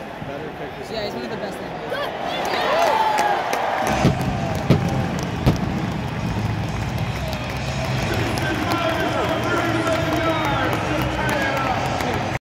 better, better kickers. Yeah, he's one of the best in.